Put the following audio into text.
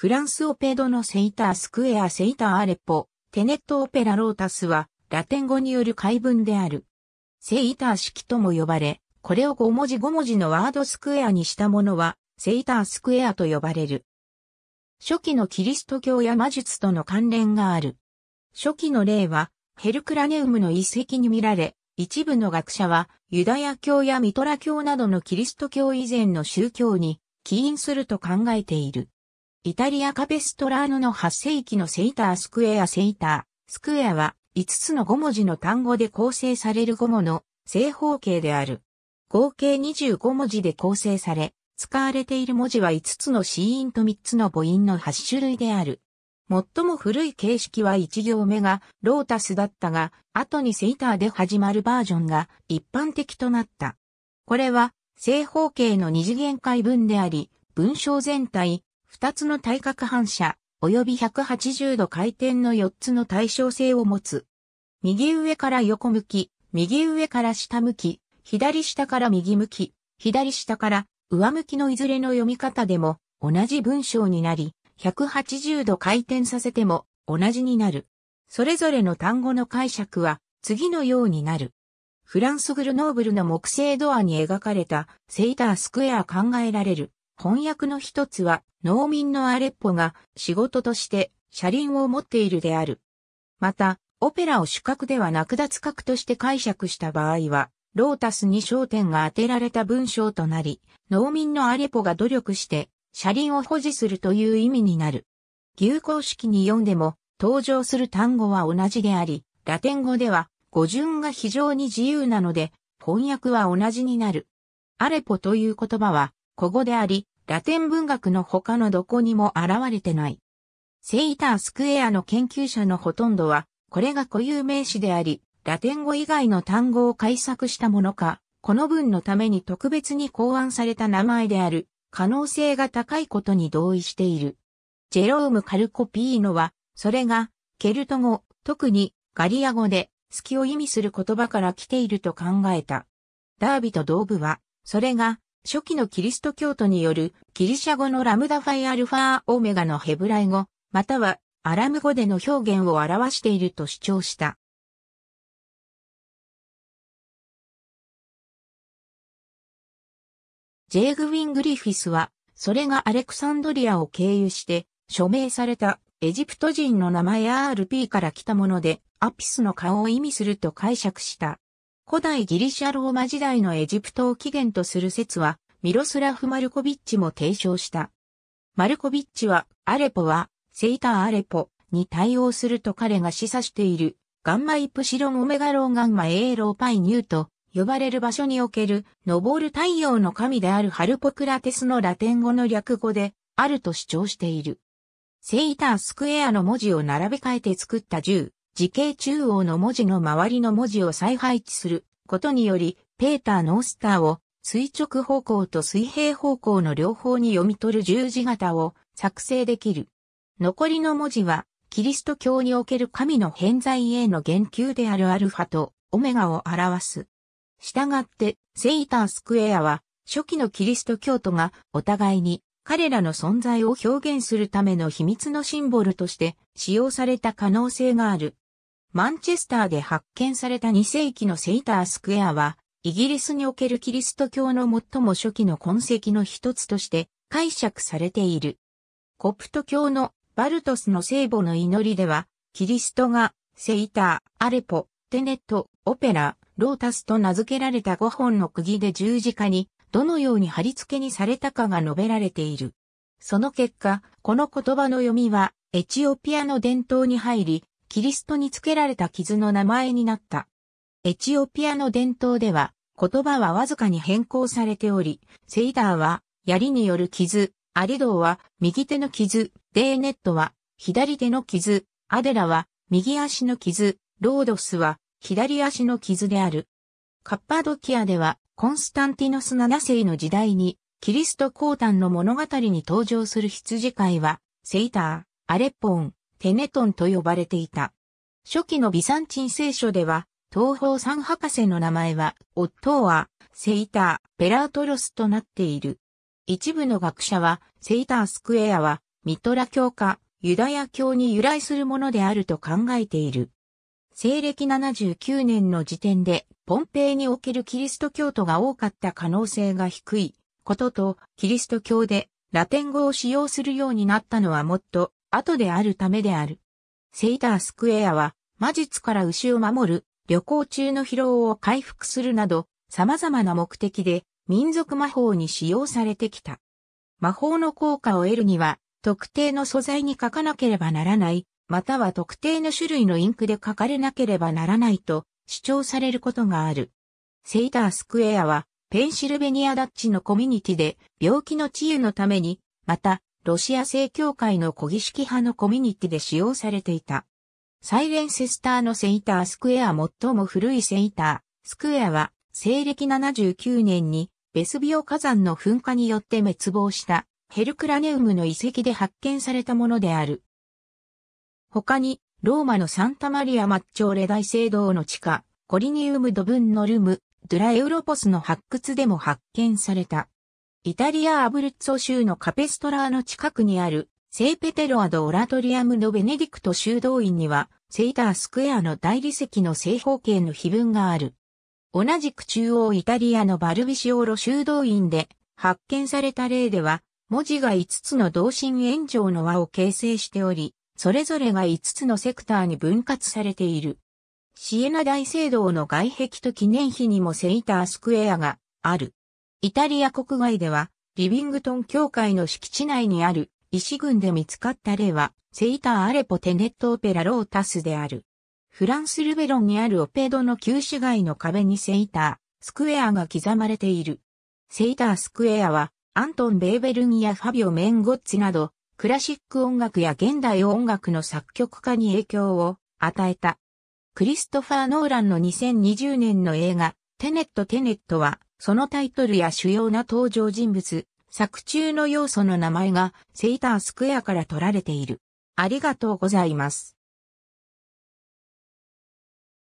フランスオペドのセイタースクエアセイターアレポ、テネットオペラロータスはラテン語による解文である。セイター式とも呼ばれ、これを5文字5文字のワードスクエアにしたものは、セイタースクエアと呼ばれる。初期のキリスト教や魔術との関連がある。初期の例は、ヘルクラネウムの遺跡に見られ、一部の学者は、ユダヤ教やミトラ教などのキリスト教以前の宗教に起因すると考えている。イタリアカペストラーノの8世紀のセイタースクエアセイター、スクエアは5つの5文字の単語で構成される5語の正方形である。合計25文字で構成され、使われている文字は5つの子音と3つの母音の8種類である。最も古い形式は1行目がロータスだったが、後にセイターで始まるバージョンが一般的となった。これは正方形の二次元解文であり、文章全体、二つの対角反射、及び180度回転の4つの対称性を持つ。右上から横向き、右上から下向き、左下から右向き、左下から上向きのいずれの読み方でも同じ文章になり、180度回転させても同じになる。それぞれの単語の解釈は次のようになる。フランスグルノーブルの木製ドアに描かれたセイタースクエア考えられる。翻訳の一つは農民のアレッポが仕事として車輪を持っているである。また、オペラを主角ではなく脱角として解釈した場合は、ロータスに焦点が当てられた文章となり、農民のアレポが努力して車輪を保持するという意味になる。牛公式に読んでも登場する単語は同じであり、ラテン語では語順が非常に自由なので、翻訳は同じになる。アレポという言葉は古語であり、ラテン文学の他のどこにも現れてない。セイタースクエアの研究者のほとんどは、これが固有名詞であり、ラテン語以外の単語を解釈したものか、この文のために特別に考案された名前である可能性が高いことに同意している。ジェローム・カルコピーノは、それが、ケルト語、特にガリア語で、好きを意味する言葉から来ていると考えた。ダービと同部は、それが、初期のキリスト教徒によるギリシャ語のラムダファイアルファーオメガのヘブライ語、またはアラム語での表現を表していると主張した。ジェイグウィン・グリフィスは、それがアレクサンドリアを経由して署名されたエジプト人の名前 RP から来たもので、アピスの顔を意味すると解釈した。古代ギリシャローマ時代のエジプトを起源とする説は、ミロスラフ・マルコビッチも提唱した。マルコビッチは、アレポは、セイターアレポに対応すると彼が示唆している、ガンマイプシロンオメガローガンマエーローパイニューと呼ばれる場所における、昇る太陽の神であるハルポクラテスのラテン語の略語で、あると主張している。セイタースクエアの文字を並べ替えて作った銃、時系中央の文字の周りの文字を再配置することにより、ペーター・ノースターを垂直方向と水平方向の両方に読み取る十字型を作成できる。残りの文字は、キリスト教における神の偏在への言及であるアルファとオメガを表す。したがって、セイタースクエアは、初期のキリスト教徒がお互いに彼らの存在を表現するための秘密のシンボルとして使用された可能性がある。マンチェスターで発見された2世紀のセイタースクエアは、イギリスにおけるキリスト教の最も初期の痕跡の一つとして解釈されている。コプト教のバルトスの聖母の祈りでは、キリストがセイター、アレポ、テネット、オペラ、ロータスと名付けられた5本の釘で十字架にどのように貼り付けにされたかが述べられている。その結果、この言葉の読みはエチオピアの伝統に入り、キリストに付けられた傷の名前になった。エチオピアの伝統では言葉はわずかに変更されており、セイダーは槍による傷、アリドーは右手の傷、デーネットは左手の傷、アデラは右足の傷、ロードスは左足の傷である。カッパドキアでは、コンスタンティノス7世の時代に、キリスト降誕の物語に登場する羊飼いは、セイター、アレッポン、テネトンと呼ばれていた。初期のビサンチン聖書では、東方三博士の名前は、オットーア、セイター、ペラートロスとなっている。一部の学者は、セイタースクエアは、ミトラ教かユダヤ教に由来するものであると考えている。西暦79年の時点で、ポンペイにおけるキリスト教徒が多かった可能性が低いことと、キリスト教でラテン語を使用するようになったのはもっと後であるためである。セイタースクエアは魔術から牛を守る、旅行中の疲労を回復するなど、様々な目的で民族魔法に使用されてきた。魔法の効果を得るには、特定の素材に書かなければならない、または特定の種類のインクで書かれなければならないと主張されることがある。セイタースクエアは、ペンシルベニアダッチのコミュニティで病気の治癒のために、また、ロシア正教会の古儀式派のコミュニティで使用されていた。サイレンセスターのセイタースクエア最も古いセイタースクエアは西暦79年にベスビオ火山の噴火によって滅亡したヘルクラネウムの遺跡で発見されたものである。他に、ローマのサンタマリアマッチョーレ大聖堂の地下、コリニウムドブンノルム、ドゥラエウロポスの発掘でも発見された。イタリア・アブルッツォ州のカペストラーの近くにある聖ペテロアド・オラトリアムのベネディクト修道院には、セイタースクエアの大理石の正方形の碑文がある。同じく中央イタリアのバルビシオロ修道院で発見された例では、文字が5つの同心円状の輪を形成しており、それぞれが5つのセクターに分割されている。シエナ大聖堂の外壁と記念碑にもセイタースクエアがある。イタリア国外では、リビングトン教会の敷地内にある石群で見つかった例は、セイターアレポテネットオペラロータスである。フランスルベロンにあるオペドの旧市街の壁にセイター、スクエアが刻まれている。セイタースクエアは、アントン・ベーベルニやファビオ・メンゴッツなど、クラシック音楽や現代音楽の作曲家に影響を与えた。クリストファー・ノーランの2020年の映画、テネット・テネットは、そのタイトルや主要な登場人物、作中の要素の名前がセイタースクエアから取られている。ありがとうございます。